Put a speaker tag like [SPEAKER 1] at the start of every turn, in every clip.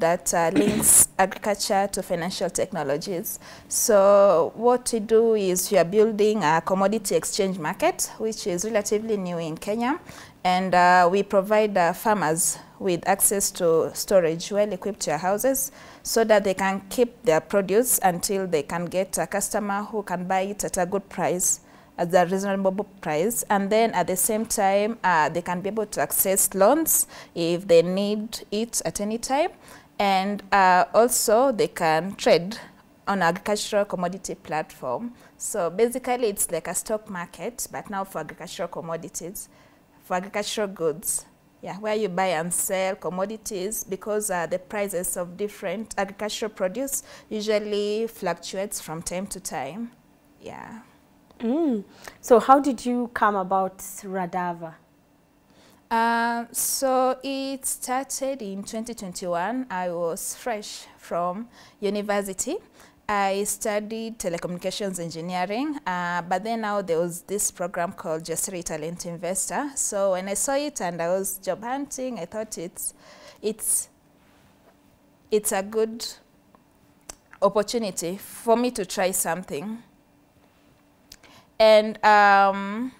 [SPEAKER 1] that uh, links agriculture to financial technologies. So what we do is we are building a commodity exchange market, which is relatively new in Kenya. And uh, we provide uh, farmers with access to storage well equipped to houses so that they can keep their produce until they can get a customer who can buy it at a good price at a reasonable price and then at the same time uh, they can be able to access loans if they need it at any time and uh, also they can trade on agricultural commodity platform so basically it's like a stock market but now for agricultural commodities for agricultural goods yeah, where you buy and sell commodities because uh, the prices of different agricultural produce usually fluctuates from time to time. Yeah.
[SPEAKER 2] Mm. So how did you come about Radava?
[SPEAKER 1] Uh, so it started in 2021. I was fresh from university. I studied telecommunications engineering, uh, but then now there was this program called Jasiri Talent Investor. So when I saw it and I was job hunting, I thought it's, it's, it's a good opportunity for me to try something. And um,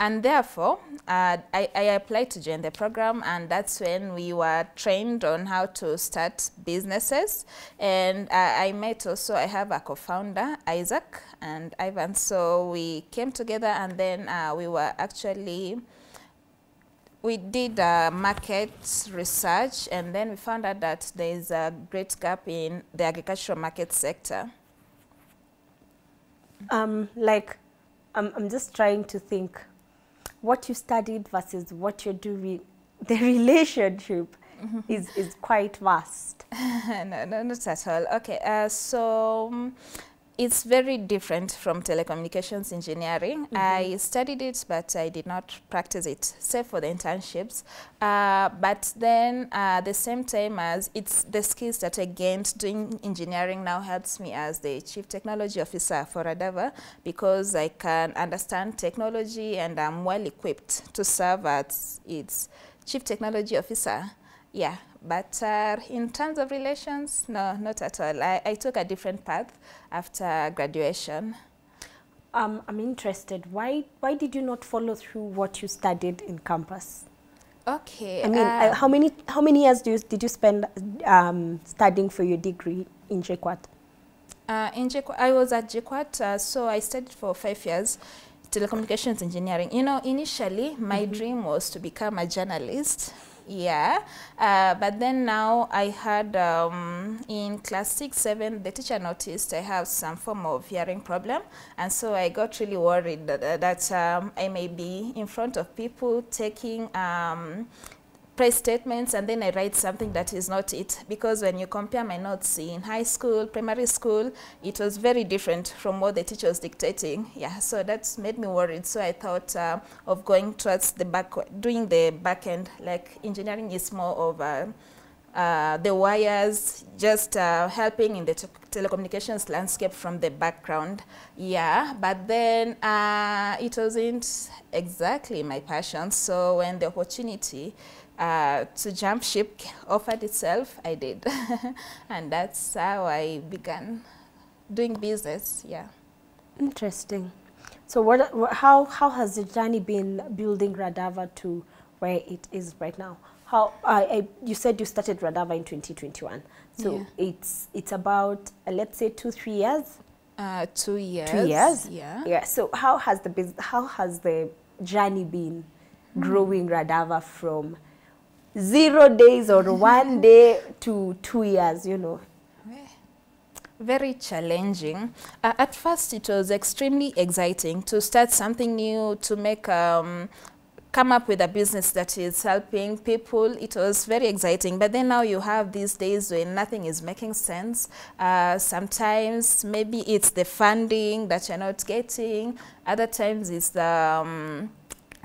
[SPEAKER 1] and therefore, uh, I, I, applied to join the program, and that's when we were trained on how to start businesses. And uh, I met also, I have a co-founder, Isaac and Ivan. So we came together, and then uh, we were actually, we did market research, and then we found out that there is a great gap in the agricultural market sector.
[SPEAKER 2] Um, like, I'm, I'm just trying to think what you studied versus what you're doing, the relationship mm -hmm. is, is quite vast.
[SPEAKER 1] no, no, not at all. Okay, uh, so um, it's very different from telecommunications engineering. Mm -hmm. I studied it, but I did not practice it, save for the internships. Uh, but then uh, the same time as it's the skills that I gained doing engineering now helps me as the chief technology officer for Radava because I can understand technology and I'm well equipped to serve as its chief technology officer. Yeah, but uh, in terms of relations, no, not at all. I, I took a different path after graduation.
[SPEAKER 2] Um, I'm interested. Why, why did you not follow through what you studied in campus?
[SPEAKER 1] Okay.
[SPEAKER 2] I mean, uh, how many how many years you, did you spend um, studying for your degree in JKUAT?
[SPEAKER 1] Uh, in JKUAT, I was at JKUAT, uh, so I studied for five years telecommunications engineering. You know, initially my mm -hmm. dream was to become a journalist yeah uh, but then now I had um, in class 6 7 the teacher noticed I have some form of hearing problem. And so I got really worried that, that um, I may be in front of people taking um, press statements and then I write something that is not it because when you compare my notes in high school, primary school, it was very different from what the teacher was dictating. Yeah, so that made me worried. So I thought uh, of going towards the back, doing the back end, like engineering is more of uh, uh, the wires, just uh, helping in the te telecommunications landscape from the background. Yeah, but then uh, it wasn't exactly my passion. So when the opportunity uh, to jump ship offered itself, I did. and that's how I began doing business, yeah.
[SPEAKER 2] Interesting. So what, how, how has the journey been building Radava to where it is right now? How, uh, I, you said you started Radava in 2021. So yeah. it's, it's about, uh, let's say, two, three years?
[SPEAKER 1] Uh, two years.
[SPEAKER 2] Two years?
[SPEAKER 1] Yeah.
[SPEAKER 2] Yeah. So how has the, how has the journey been mm. growing Radava from zero days or one day to two years, you know.
[SPEAKER 1] Very challenging. Uh, at first, it was extremely exciting to start something new, to make um, come up with a business that is helping people. It was very exciting. But then now you have these days when nothing is making sense. Uh, sometimes maybe it's the funding that you're not getting. Other times it's the um,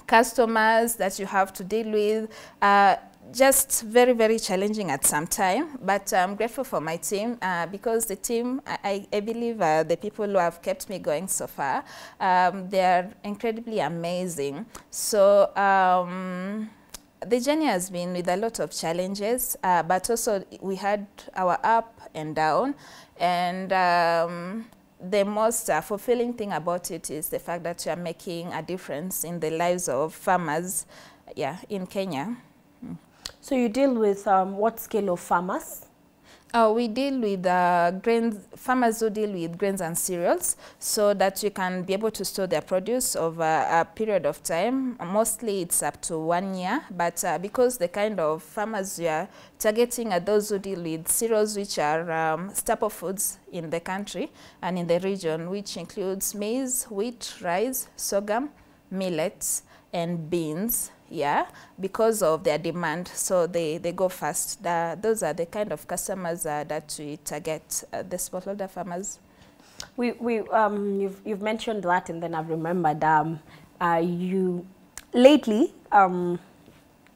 [SPEAKER 1] customers that you have to deal with. Uh, just very, very challenging at some time, but I'm grateful for my team uh, because the team, I, I believe uh, the people who have kept me going so far, um, they are incredibly amazing. So um, the journey has been with a lot of challenges, uh, but also we had our up and down. And um, the most uh, fulfilling thing about it is the fact that you are making a difference in the lives of farmers yeah, in Kenya.
[SPEAKER 2] So you deal with um, what scale of farmers?
[SPEAKER 1] Uh, we deal with uh, grains, farmers who deal with grains and cereals so that you can be able to store their produce over a period of time. Mostly it's up to one year, but uh, because the kind of farmers we are targeting are those who deal with cereals which are um, staple foods in the country and in the region, which includes maize, wheat, rice, sorghum, millets, and beans yeah, because of their demand. So they, they go fast. The, those are the kind of customers uh, that we target, uh, the smallholder farmers.
[SPEAKER 2] We, we, um, you've, you've mentioned that and then I've remembered um, uh, you, lately, um,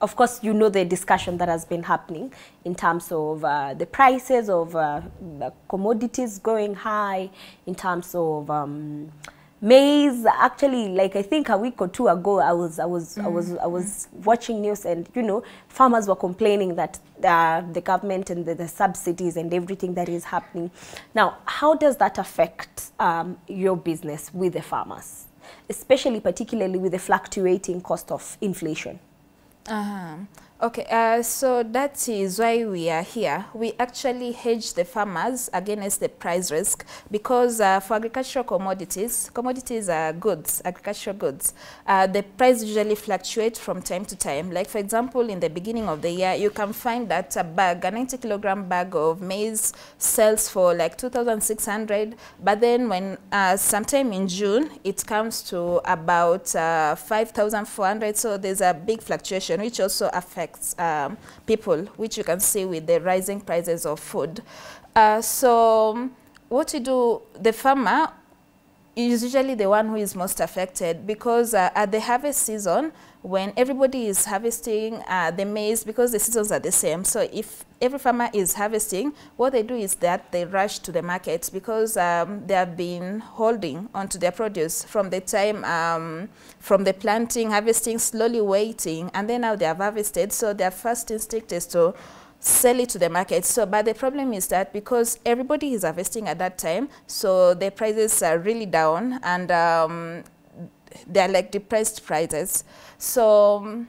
[SPEAKER 2] of course, you know the discussion that has been happening in terms of uh, the prices of uh, the commodities going high, in terms of um, maize actually like i think a week or two ago i was i was mm. i was i was watching news and you know farmers were complaining that uh, the government and the, the, subsidies and everything that is happening now how does that affect um, your business with the farmers especially particularly with the fluctuating cost of inflation
[SPEAKER 1] uh -huh. Okay, uh, so that is why we are here. We actually hedge the farmers against the price risk because uh, for agricultural commodities, commodities are goods, agricultural goods. Uh, the price usually fluctuates from time to time. Like for example, in the beginning of the year, you can find that a bag, a 90 kilogram bag of maize sells for like 2,600. But then when uh, sometime in June, it comes to about uh, 5,400. So there's a big fluctuation, which also affects affects um, people, which you can see with the rising prices of food. Uh, so what you do, the farmer is usually the one who is most affected because uh, at the harvest season, when everybody is harvesting uh, the maize, because the seasons are the same, so if every farmer is harvesting, what they do is that they rush to the market because um, they have been holding onto their produce from the time, um, from the planting, harvesting, slowly waiting, and then now they have harvested, so their first instinct is to sell it to the market. So, but the problem is that because everybody is harvesting at that time, so the prices are really down and um, they're like depressed prices. So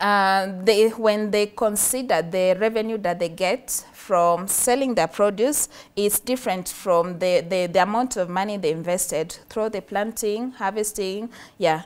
[SPEAKER 1] uh, they, when they consider the revenue that they get from selling their produce is different from the, the, the amount of money they invested through the planting, harvesting, yeah,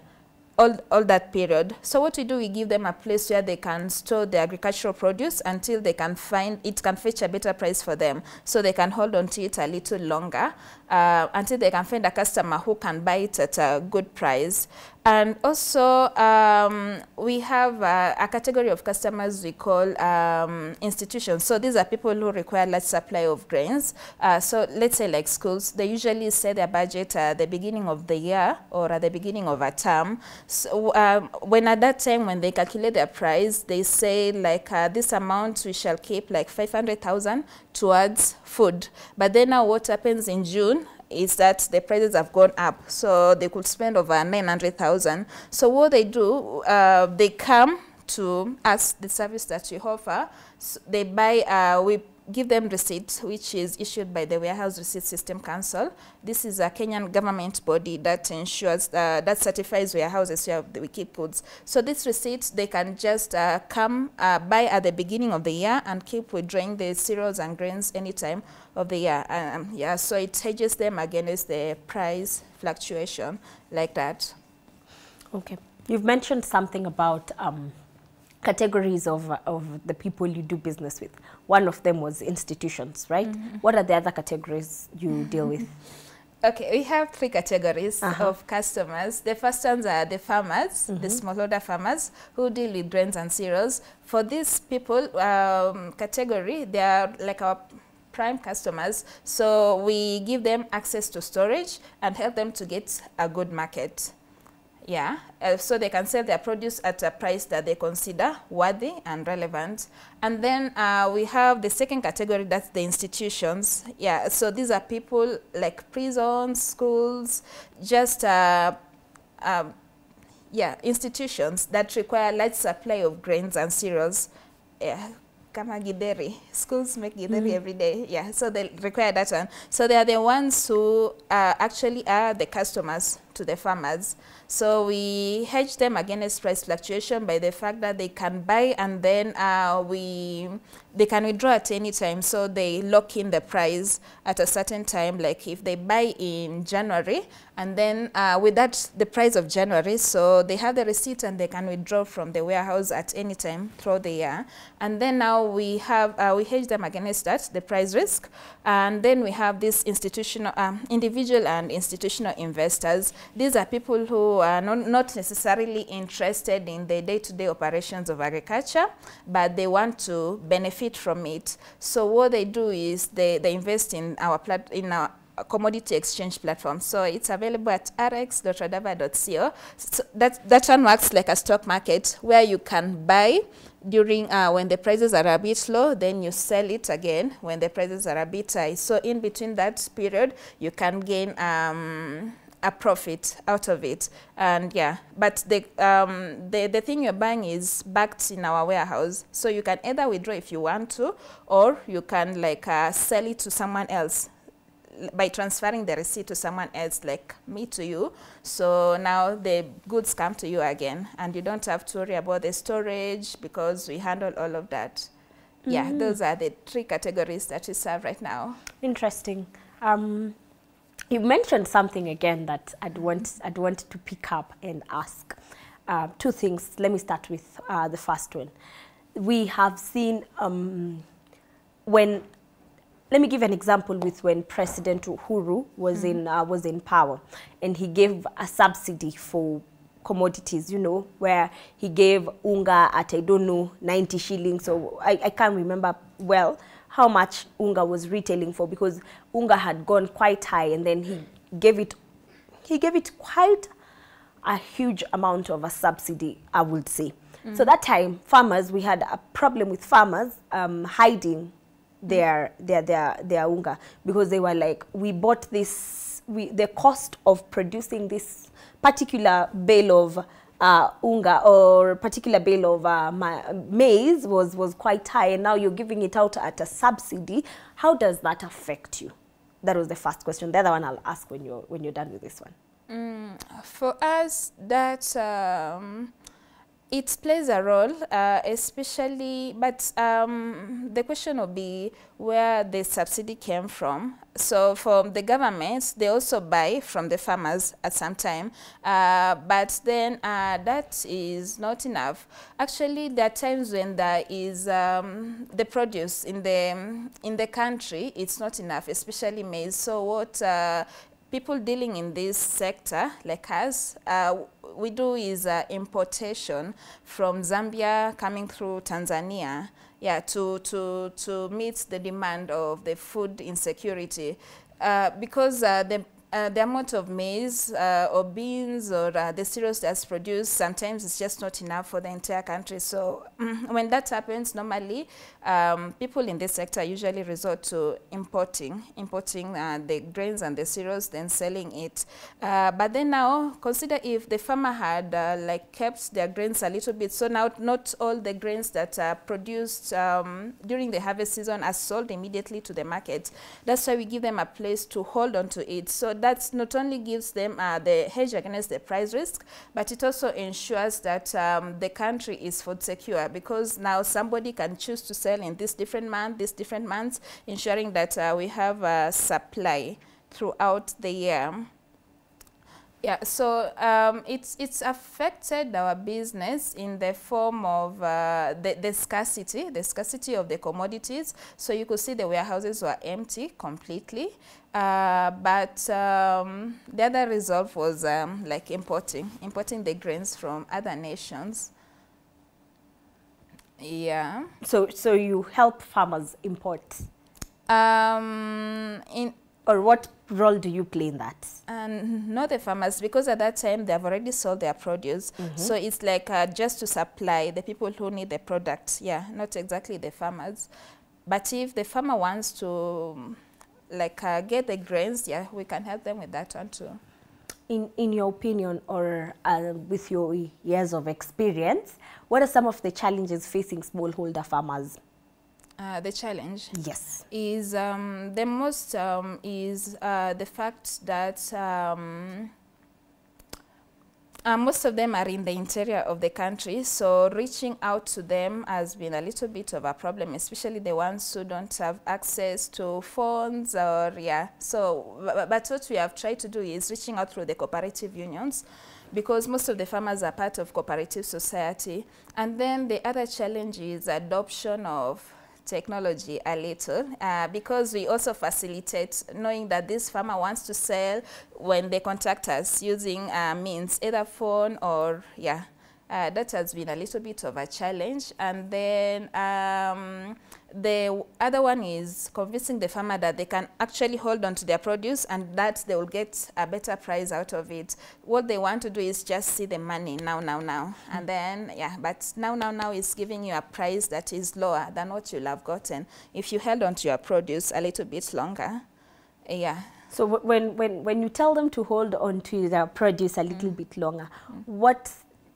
[SPEAKER 1] all, all that period. So what we do, we give them a place where they can store the agricultural produce until they can find, it can fetch a better price for them. So they can hold on to it a little longer uh, until they can find a customer who can buy it at a good price. And also, um, we have uh, a category of customers we call um, institutions. So these are people who require large supply of grains. Uh, so let's say like schools, they usually set their budget at the beginning of the year or at the beginning of a term. So um, when at that time, when they calculate their price, they say like uh, this amount we shall keep like 500,000 towards food. But then now what happens in June, is that the prices have gone up. So they could spend over 900,000. So what they do, uh, they come to us, the service that we offer. So they buy, uh, we give them receipts, which is issued by the Warehouse Receipt System Council. This is a Kenyan government body that ensures, uh, that certifies warehouses where we keep goods. So this receipt, they can just uh, come uh, buy at the beginning of the year and keep withdrawing the cereals and grains anytime of the year. Um, yeah, so it hedges them against the price fluctuation like that.
[SPEAKER 2] Okay. You've mentioned something about um, categories of, of the people you do business with. One of them was institutions, right? Mm -hmm. What are the other categories you mm -hmm. deal with?
[SPEAKER 1] Okay, we have three categories uh -huh. of customers. The first ones are the farmers, mm -hmm. the smallholder farmers who deal with grains and cereals. For these people um, category, they are like our prime customers. So we give them access to storage and help them to get a good market. Yeah, uh, so they can sell their produce at a price that they consider worthy and relevant. And then uh, we have the second category, that's the institutions. Yeah, so these are people like prisons, schools, just uh, um, yeah, institutions that require large supply of grains and cereals. Yeah, kama githeri. Schools make githeri every day. Yeah, so they require that one. So they are the ones who uh, actually are the customers to the farmers. So we hedge them against price fluctuation by the fact that they can buy and then uh, we they can withdraw at any time. So they lock in the price at a certain time. Like if they buy in January and then uh, with that the price of January, so they have the receipt and they can withdraw from the warehouse at any time throughout the year. And then now we have uh, we hedge them against that the price risk, and then we have these institutional um, individual and institutional investors. These are people who are not, not necessarily interested in the day-to-day operations of agriculture, but they want to benefit from it. So what they do is they, they invest in our plat in our commodity exchange platform. So it's available at rx.radava.co. So that, that one works like a stock market where you can buy during uh, when the prices are a bit low, then you sell it again when the prices are a bit high. So in between that period, you can gain um, a profit out of it. And yeah, but the, um, the, the thing you're buying is backed in our warehouse. So you can either withdraw if you want to, or you can like uh, sell it to someone else by transferring the receipt to someone else like me to you so now the goods come to you again and you don't have to worry about the storage because we handle all of that yeah those are the three categories that we serve right now
[SPEAKER 2] Interesting. Um, you mentioned something again that I'd want, I'd want to pick up and ask. Uh, two things. Let me start with uh, the first one. We have seen um, when, let me give an example with when President Uhuru was, in, uh, was in power and he gave a subsidy for commodities, you know, where he gave unga at, I don't know, 90 shillings. So I, I can't remember well how much unga was retailing for because unga had gone quite high and then he gave it, he gave it quite a huge amount of a subsidy, I would say. So that time, farmers, we had a problem with farmers um, hiding their, their, their, their unga because they were like, we bought this, we, the cost of producing this particular bale of uh, unga or particular bale of uh, ma- maize was, was quite high and now you're giving it out at a subsidy. How does that affect you? That was the first question. The other one I'll ask when you're, when you're done with this one.
[SPEAKER 1] For us, that um, it plays a role, uh, especially, but um, the question will be where the subsidy came from. So from the government, they also buy from the farmers at some time, uh, but then uh, that is not enough. Actually, there are times when there is um, the produce in the in the country, it's not enough, especially maize. So what uh, people dealing in this sector, like us, uh, we do is uh, importation from Zambia coming through Tanzania, yeah, to, to, to meet the demand of the food insecurity. Uh, because uh, the uh, the amount of maize uh, or beans or uh, the cereals that's produced, sometimes it's just not enough for the entire country. So when that happens, normally um, people in this sector usually resort to importing, importing uh, the grains and the cereals, then selling it. Uh, but then now, consider if the farmer had like kept their grains a little bit. So now not all the grains that are produced um, during the harvest season are sold immediately to the market. That's why we give them a place to hold on to it. So that not only gives them uh, the hedge against the price risk, but it also ensures that um, the country is food secure because now somebody can choose to sell in this different month, this different months, ensuring that uh, we have a supply throughout the year. Yeah, so um, it's it's affected our business in the form of uh, the, the scarcity, the scarcity of the commodities. So you could see the warehouses were empty completely. Uh, but um, the other result was um, like importing, importing the grains from other nations. Yeah.
[SPEAKER 2] So, so you help farmers import,
[SPEAKER 1] Um, in
[SPEAKER 2] or what role do you play in that?
[SPEAKER 1] And not the farmers, because at that time they have already sold their produce. So it's like uh, just to supply the people who need the product. Yeah, not exactly the farmers. But if the farmer wants to um, like uh, get the grains, yeah, we can help them with that one too.
[SPEAKER 2] in, in your opinion or uh, with your years of experience, what are some of the challenges facing smallholder farmers?
[SPEAKER 1] Uh, the challenge
[SPEAKER 2] Yes.
[SPEAKER 1] is um, the most um, is uh, the fact that um, uh, most of them are in the interior of the country, so reaching out to them has been a little bit of a problem, especially the ones who don't have access to phones or yeah. So, but, what we have tried to do is reaching out through the cooperative unions because most of the farmers are part of cooperative society. And then the other challenge is adoption of technology a little uh, because we also facilitate knowing that this farmer wants to sell when they contact us using uh, means either phone or yeah uh, that has been a little bit of a challenge and then um, the other one is convincing the farmer that they can actually hold on to their produce and that they will get a better price out of it. What they want to do is just see the money now, now, now. And then, yeah, but now, now, now is giving you a price that is lower than what you'll have gotten if you held on to your produce a little bit longer. Yeah.
[SPEAKER 2] So wh- when, when, when you tell them to hold on to their produce a little bit longer, what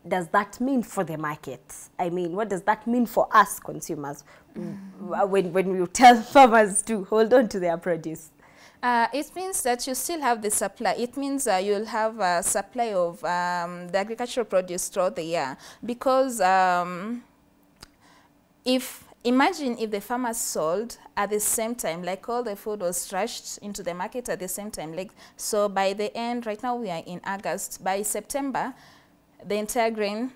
[SPEAKER 2] does that mean for the market? I mean, what does that mean for us consumers w- when, when you tell farmers to hold on to their produce?
[SPEAKER 1] Uh, it means that you still have the supply. It means uh, you'll have a supply of um, the agricultural produce throughout the year because um, if imagine if the farmers sold at the same time, like all the food was rushed into the market at the same time. Like so, by the end, right now we are in August. By September, the entire grain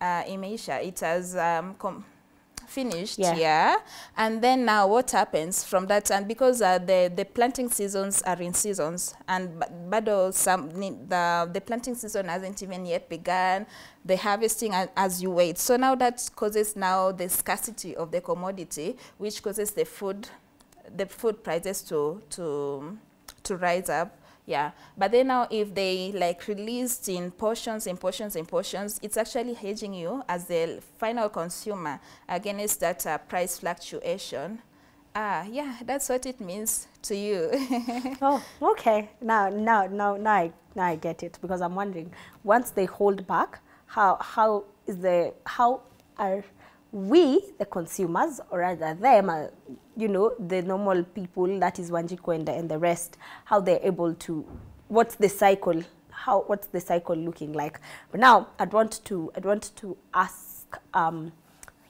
[SPEAKER 1] uh, in Asia it has um, finished
[SPEAKER 2] Yeah.
[SPEAKER 1] yeah. and then now what happens from that and because uh, the the planting seasons are in seasons and b- but uh, some the the planting season hasn't even yet begun the harvesting a- as you wait so now that causes now the scarcity of the commodity which causes the food the food prices to to to rise up yeah but then now if they like released in portions in portions in portions it's actually hedging you as the final consumer against that uh, price fluctuation ah yeah that's what it means to you
[SPEAKER 2] Oh, okay. Now, now, now, now, I, now I get it because I'm wondering. Once they hold back, how how is the how are we the consumers or rather them, uh, you know, the normal people that is Wanjiku and the, and the rest, how they're able to, what's the cycle? How what's the cycle looking like? But now I'd want to I'd want to ask um,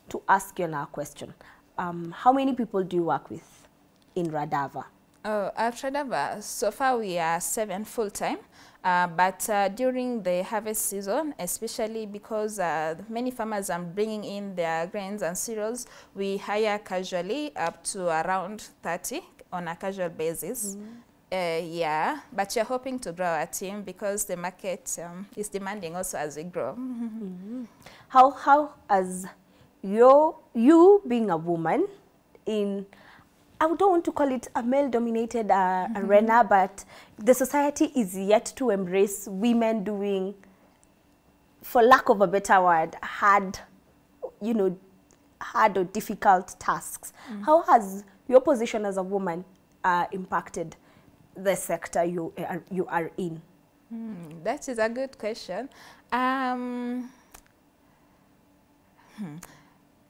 [SPEAKER 2] to ask you now a question. Um, how many people do you work with in Radava?
[SPEAKER 1] Oh, at Radava, so far we are seven full time. Uh, but uh, during the harvest season, especially because uh, many farmers are bringing in their grains and cereals, we hire casually up to around 30 on a casual basis. Uh, yeah, but we're hoping to grow our team because the market um, is demanding also as we grow.
[SPEAKER 2] how how as your you being a woman in I don't want to call it a male dominated uh, arena, but the society is yet to embrace women doing, for lack of a better word, hard, you know, hard or difficult tasks. How has your position as a woman uh, impacted the sector you are, you are in?
[SPEAKER 1] Hmm, that is a good question. Um, hmm.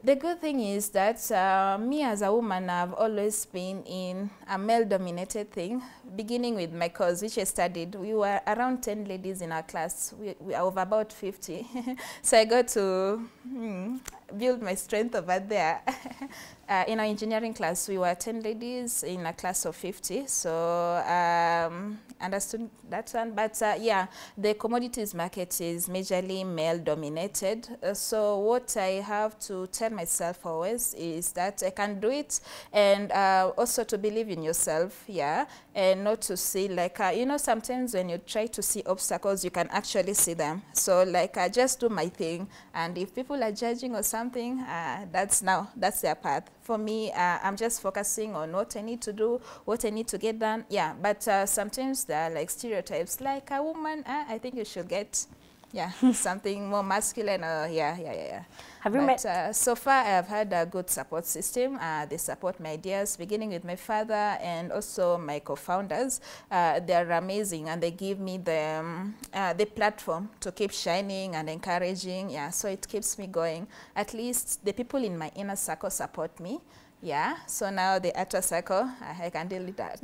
[SPEAKER 1] The good thing is that uh, me as a woman, I've always been in a male-dominated thing, beginning with my course, which I studied. We were around 10 ladies in our class. We, we are of about 50. so I got to hmm, build my strength over there. uh, in our engineering class, we were 10 ladies in a class of 50. So um, understood that one. But uh, yeah, the commodities market is majorly male dominated. Uh, so what I have to tell myself always is that I can do it and uh, also to believe in yourself, yeah, and not to see like, uh, you know, sometimes when you try to see obstacles, you can actually see them. So like, I just do my thing. And if people are judging or something, uh, that's now, that's their path. For me, uh, I'm just focusing on what I need to do, what I need to get done. Yeah, but uh, sometimes there are like stereotypes, like a woman, uh, I think you should get yeah, something more masculine. Or yeah, yeah, yeah, yeah.
[SPEAKER 2] Have you
[SPEAKER 1] but,
[SPEAKER 2] met?
[SPEAKER 1] Uh, so far, I've had a good support system. Uh, they support my ideas, beginning with my father and also my co-founders. Uh, they're amazing, and they give me the um, uh, the platform to keep shining and encouraging. Yeah, so it keeps me going. At least the people in my inner circle support me. Yeah, so now the outer circle, I, I can deal with that.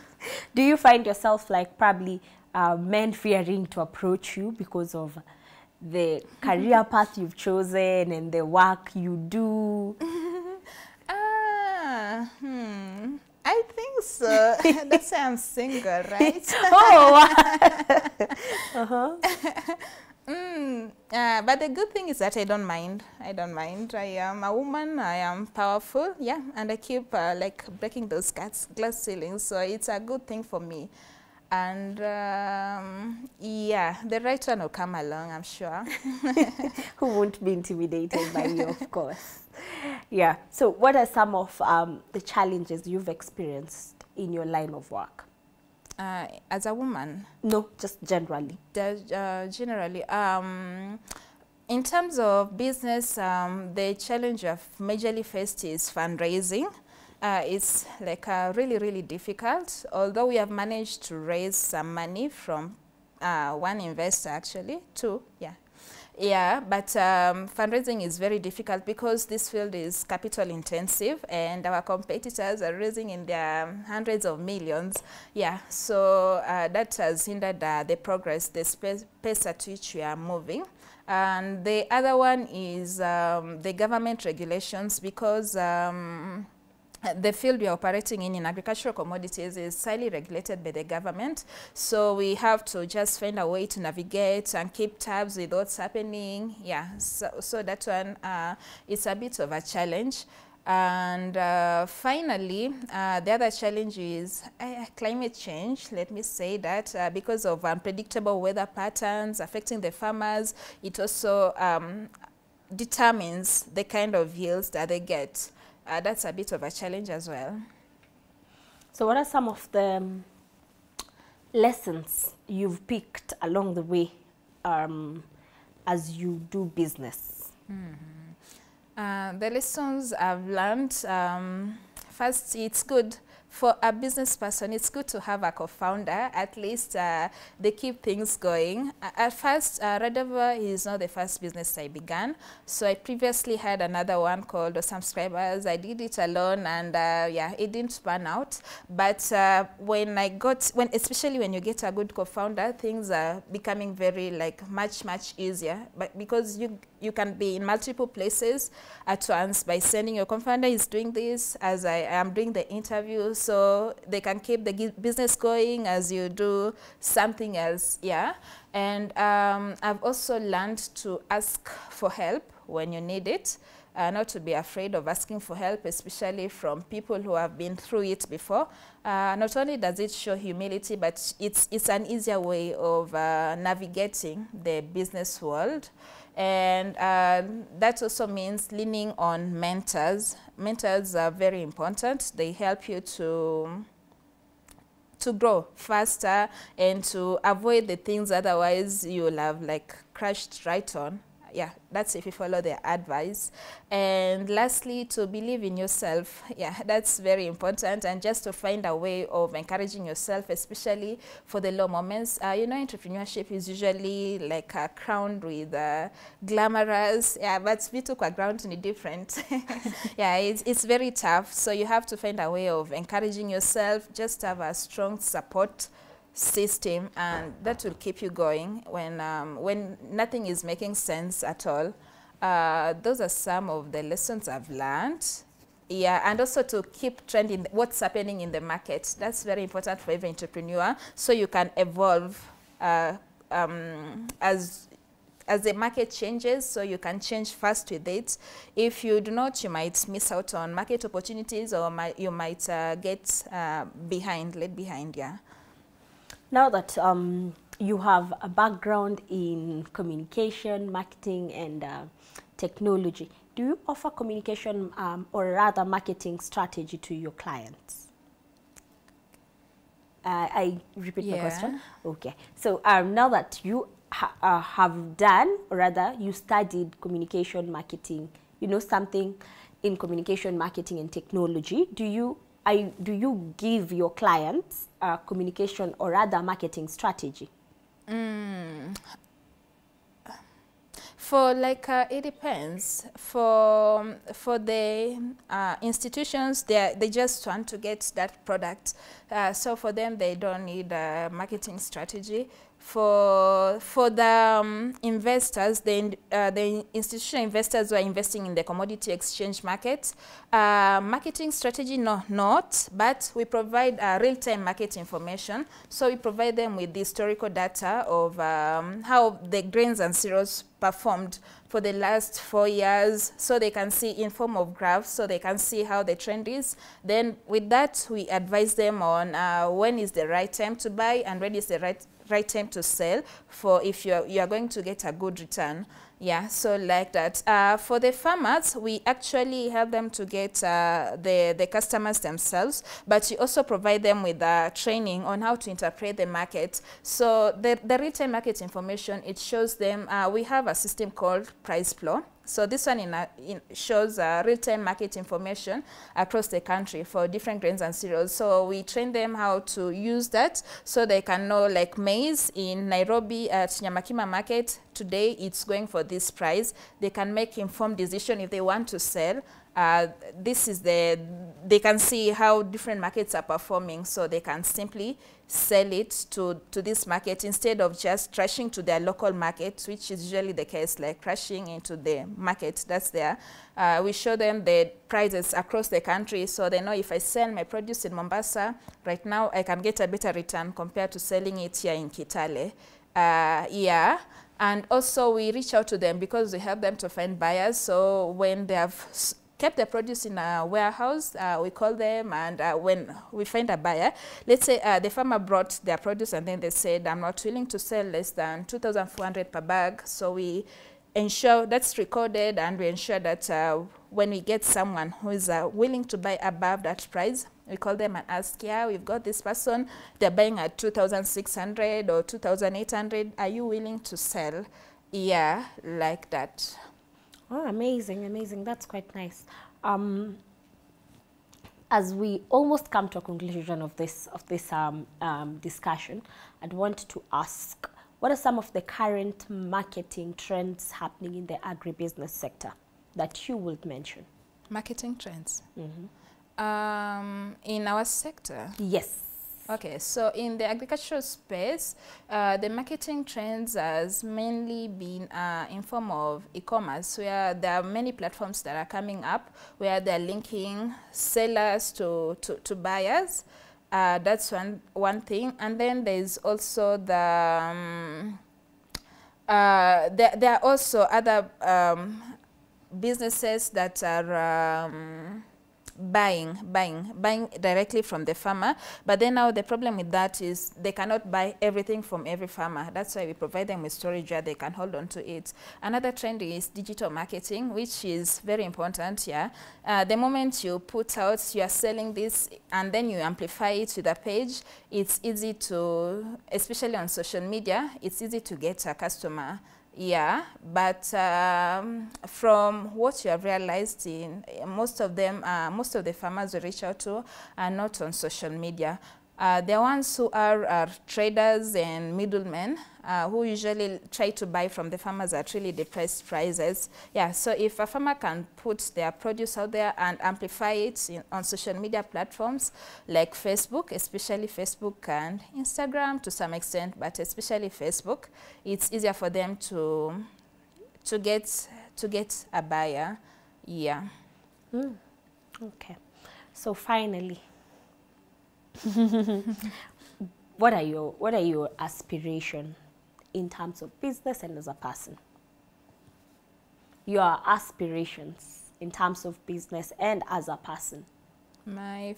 [SPEAKER 2] Do you find yourself like probably uh, men fearing to approach you because of the career path you've chosen and the work you do?
[SPEAKER 1] ah, hmm. I think so. That's why I'm single, right?
[SPEAKER 2] oh,
[SPEAKER 1] uh-huh. mm, uh, but the good thing is that I don't mind. I don't mind. I am a woman. I am powerful. Yeah, and I keep uh, like breaking those glass, glass ceilings. So it's a good thing for me. And um, yeah, the right one will come along, I'm sure.
[SPEAKER 2] Who won't be intimidated by you, of course. Yeah. So, what are some of um, the challenges you've experienced in your line of work?
[SPEAKER 1] Uh, as a woman?
[SPEAKER 2] No, just generally.
[SPEAKER 1] Uh, generally. Um, in terms of business, um, the challenge I've majorly faced is fundraising uh, it's like uh, really, really difficult. Although we have managed to raise some money from uh, one investor actually, two, yeah. Yeah, but um, fundraising is very difficult because this field is capital intensive and our competitors are raising in their hundreds of millions. Yeah, so uh, that has hindered uh, the progress, the pace at which we are moving. And the other one is um, the government regulations because um, the field we are operating in, in agricultural commodities, is highly regulated by the government. So we have to just find a way to navigate and keep tabs with what's happening. Yeah, so, so that one, uh, it's a bit of a challenge. And uh, finally, uh, the other challenge is uh, climate change. Let me say that uh, because of unpredictable weather patterns affecting the farmers, it also um, determines the kind of yields that they get uh, that's a bit of a challenge as well.
[SPEAKER 2] So what are some of the um, lessons you've picked along the way um, as you do business? Mm
[SPEAKER 1] -hmm. uh, the lessons I've learned, um, first, it's good for a business person, it's good to have a co-founder. At least uh, they keep things going. At first, uh, is not the first business I began. So I previously had another one called Subscribers. I did it alone, and uh, yeah, it didn't pan out. But uh, when I got, when especially when you get a good co-founder, things are becoming very like much much easier. But because you you can be in multiple places at once by sending your co-founder is doing this as I am doing the interview so they can keep the business going as you do something else yeah and um, I've also learned to ask for help when you need it uh, not to be afraid of asking for help, especially from people who have been through it before. Uh, not only does it show humility, but it's, it's an easier way of uh, navigating the business world. And uh, that also means leaning on mentors. Mentors are very important. They help you to to grow faster and to avoid the things otherwise you'll have like crashed right on yeah, that's if you follow their advice. And lastly, to believe in yourself. Yeah, that's very important. And just to find a way of encouraging yourself, especially for the low moments. Uh, you know, entrepreneurship is usually like a crowned with uh, glamorous, yeah, but took kwa ground in ni different. yeah, it's, it's very tough. So you have to find a way of encouraging yourself, just to have a strong support system and that will keep you going when, um, when nothing is making sense at all. Uh, those are some of the lessons I've learned. Yeah, and also to keep trending what's happening in the market. That's very important for every entrepreneur so you can evolve uh, um, as as the market changes, so you can change fast with it. If you do not, you might miss out on market opportunities or you might uh, get uh, behind, left behind, yeah.
[SPEAKER 2] Now that um, you have a background in communication, marketing, and uh, technology, do you offer communication um, or rather marketing strategy to your clients? Uh, I repeat yeah. the question. Okay. So um, now that you ha, uh, have done, or rather, you studied communication marketing. You know something in communication marketing and technology. Do you I, do you give your clients communication or other marketing strategy?
[SPEAKER 1] Mm. For like uh, it depends. For for the uh, institutions, they they just want to get that product. Uh, so for them, they don't need a marketing strategy for for the um, investors, the uh, the institutional investors who are investing in the commodity exchange market, uh, marketing strategy no not, but we provide uh, real-time market information. So we provide them with the historical data of um, how the grains and cereals performed for the last four years so they can see in form of graphs so they can see how the trend is. Then with that, we advise them on uh, when is the right time to buy and when is the right right time to sell for if you're, you are going to get a good return. Yeah, so like that. Uh, for the farmers, we actually help them to get uh, the, the customers themselves, but we also provide them with uh, training on how to interpret the market. So the, the retail market information, it shows them, uh, we have a system called Price Flow. So this one in, a, in shows uh, real-time market information across the country for different grains and cereals. So we train them how to use that so they can know like maize in Nairobi at Nyamakima market, today it's going for this price. They can make informed decision if they want to sell uh, this is the, they can see how different markets are performing, so they can simply sell it to, to this market instead of just rushing to their local market, which is usually the case, like rushing into the market that's there. Uh, we show them the prices across the country, so they know if I sell my produce in Mombasa, right now I can get a better return compared to selling it here in Kitale. Uh, yeah. And also we reach out to them because we help them to find buyers. So when they have kept the produce in a warehouse. Uh, we call them, and uh, when we find a buyer, let's say uh, the farmer brought their produce and then they said, I'm not willing to sell less than 2,400 per bag. So we ensure that's recorded and we ensure that uh, when we get someone who is uh, willing to buy above that price, we call them and ask, yeah, we've got this person, they're buying at 2,600 or 2,800. Are you willing to sell? Yeah, like that.
[SPEAKER 2] Oh, amazing, amazing. That's quite nice. Um, as we almost come to a conclusion of this of this um, um, discussion, I'd want to ask, what are some of the current marketing trends happening in the agribusiness sector that you would mention?
[SPEAKER 1] Marketing trends. Mm -hmm. in our sector.
[SPEAKER 2] Yes.
[SPEAKER 1] Okay, so in the agricultural space, uh, the marketing trends has mainly been uh, in form of e-commerce, where there are many platforms that are coming up where they're linking sellers to, to, to buyers. Uh, that's one, one thing. And then there's also the, um, uh, there, there are also other um, businesses that are um, buying, buying, buying directly from the farmer. But then now the problem with that is they cannot buy everything from every farmer. That's why we provide them with storage where they can hold on to it. Another trend is digital marketing, which is very important here. Uh, the moment you put out, you are selling this and then you amplify it with a page, it's easy to, especially on social media, it's easy to get a customer yeah, but um, from what you have realized, in most of them, uh, most of the farmers we reach out to are not on social media. Uh, the ones who are, are traders and middlemen uh, who usually try to buy from the farmers at really depressed prices. Yeah, so if a farmer can put their produce out there and amplify it in, on social media platforms like Facebook, especially Facebook and Instagram to some extent, but especially Facebook, it's easier for them to to get to get a buyer. Yeah.
[SPEAKER 2] Mm. Okay. So finally, what are your what are your aspiration in terms of business and as a person? Your aspirations in terms of business and as a person.
[SPEAKER 1] My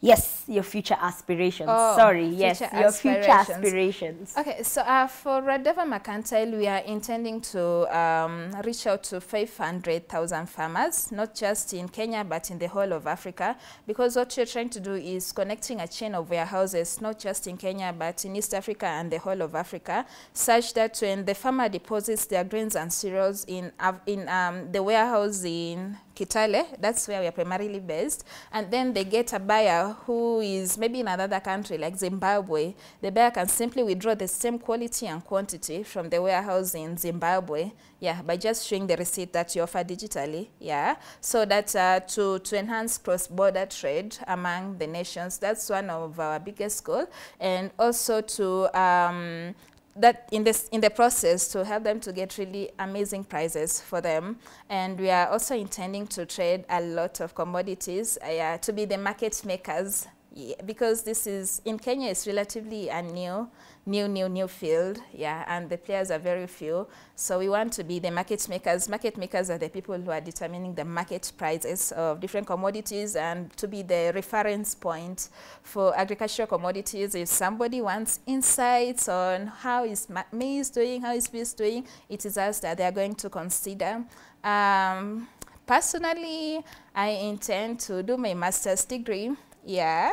[SPEAKER 2] Yes, your future aspirations.
[SPEAKER 1] Oh,
[SPEAKER 2] Sorry, yes,
[SPEAKER 1] future
[SPEAKER 2] your future
[SPEAKER 1] aspirations. Okay, so uh, for Radava Mercantile, we are intending to um, reach out to 500,000 farmers, not just in Kenya, but in the whole of Africa, because what we're trying to do is connecting a chain of warehouses, not just in Kenya, but in East Africa and the whole of Africa, such that when the farmer deposits their grains and cereals in, av- in um, the warehouse in Kitale, that's where we are primarily based, and then they get a buyer who is maybe in another country like Zimbabwe. The buyer can simply withdraw the same quality and quantity from the warehouse in Zimbabwe, yeah, by just showing the receipt that you offer digitally, yeah, so that uh, to, to enhance cross-border trade among the nations. That's one of our biggest goal, and also to um, that in this in the process to help them to get really amazing prices for them. And we are also intending to trade a lot of commodities uh, to be the market makers yeah, because this is in Kenya it's relatively a new new new new field yeah and the players are very few. So we want to be the market makers. Market makers are the people who are determining the market prices of different commodities. And to be the reference point for agricultural commodities if somebody wants insights on how is ma- maize doing how is beans doing it is us that they are going to consider. Um, personally i intend to do my master's degree yeah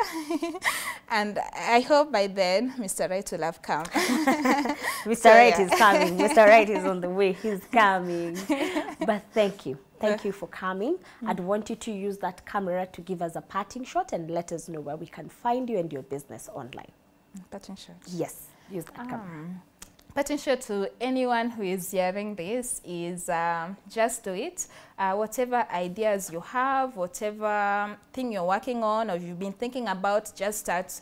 [SPEAKER 1] and i hope by then mr right will have come
[SPEAKER 2] Mr.
[SPEAKER 1] So,
[SPEAKER 2] Right
[SPEAKER 1] yeah.
[SPEAKER 2] is coming. Mr. Right is on the way. He's coming. But thank you. Thank uh, you for coming. Mm. I'd want you to use that camera to give us a parting shot and let us know where we can find you and your business online.
[SPEAKER 1] Pattern shot.
[SPEAKER 2] Yes, use that
[SPEAKER 1] ah. camera. Shot to anyone who is hearing this is um, just do it. Uh, whatever ideas you have, whatever thing you're working on or you've been thinking about, just start.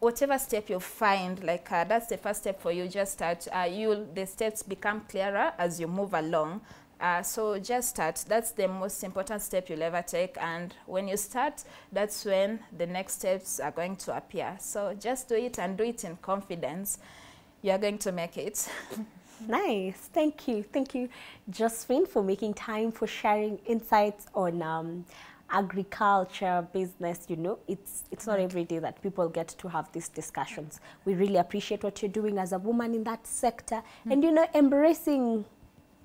[SPEAKER 1] Whatever step you find, like uh, that's the first step for you. Just start. Uh, you the steps become clearer as you move along. Uh, so just start. That's the most important step you'll ever take. And when you start, that's when the next steps are going to appear. So just do it and do it in confidence. You are going to make it.
[SPEAKER 2] Nice. Thank you. Thank you, Josephine, for making time for sharing insights on um, agriculture, business. You know, it's, it's not every day that people get to have these discussions. We really appreciate what you're doing as a woman in that sector and, you know, embracing,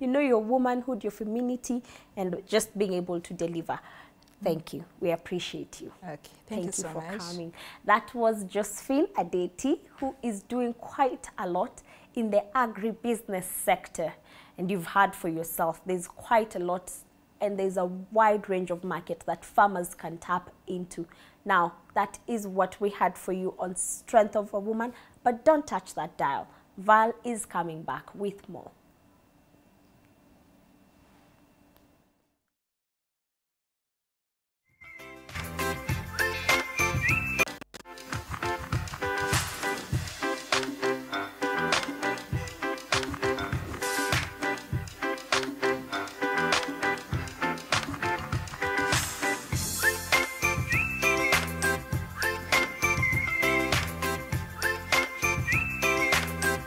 [SPEAKER 2] you know, your womanhood, your femininity, and just being able to deliver. Thank you. We appreciate you.
[SPEAKER 1] Okay, thank, you so
[SPEAKER 2] for
[SPEAKER 1] much.
[SPEAKER 2] coming. That was Josephine Adeti, who is doing quite a lot in the agribusiness sector. And you've heard for yourself, there's quite a lot and there's a wide range of market that farmers can tap into. Now, that is what we had for you on Strength of a Woman, but don't touch that dial. Val is coming back with more.